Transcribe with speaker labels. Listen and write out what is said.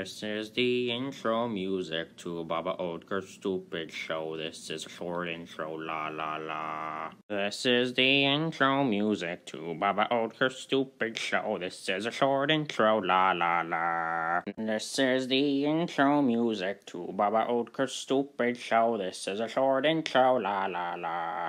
Speaker 1: This is the intro music to Baba Odker's stupid show. This is a short intro, la la la. This is the intro music to Baba Odker's stupid show. This is a short intro, la la la. This is the intro music to Baba Odker's stupid show. This is a short intro, la la la.